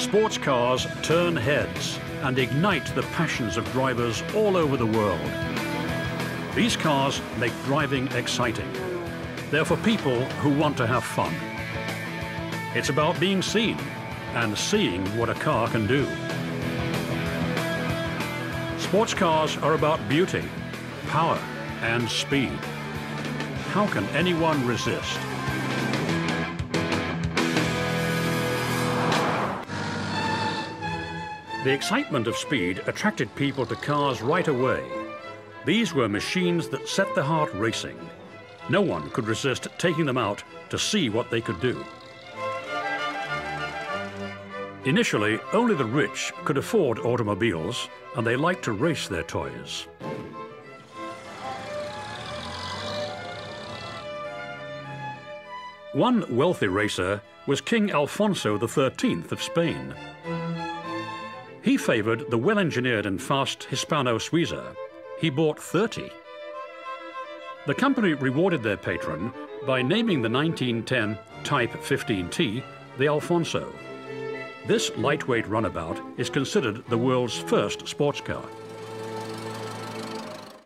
Sports cars turn heads and ignite the passions of drivers all over the world. These cars make driving exciting. They're for people who want to have fun. It's about being seen and seeing what a car can do. Sports cars are about beauty, power and speed. How can anyone resist? The excitement of speed attracted people to cars right away. These were machines that set the heart racing. No one could resist taking them out to see what they could do. Initially, only the rich could afford automobiles, and they liked to race their toys. One wealthy racer was King Alfonso XIII of Spain. He favoured the well-engineered and fast Hispano Suiza. He bought 30. The company rewarded their patron by naming the 1910 Type 15T the Alfonso. This lightweight runabout is considered the world's first sports car.